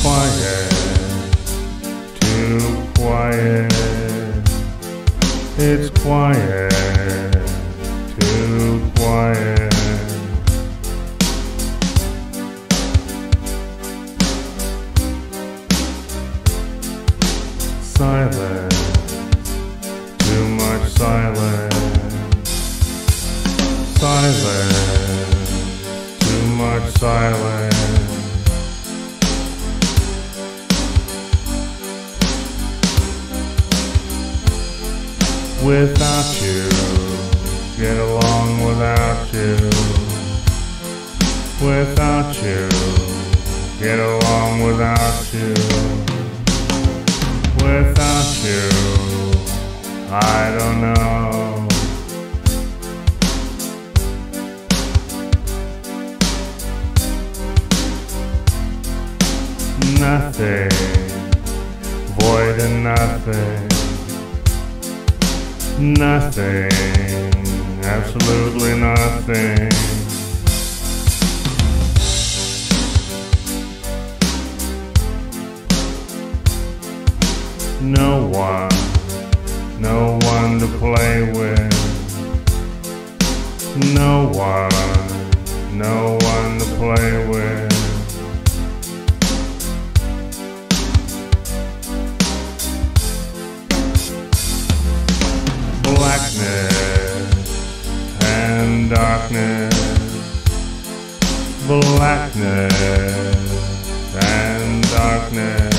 quiet, too quiet. It's quiet, too quiet. Silence, too much silence. Silence, too much silence. Without you. Get along without you. Without you. Get along without you. Without you. I don't know. Nothing. Void and nothing. Nothing, absolutely nothing. No one, blackness and darkness, blackness and darkness.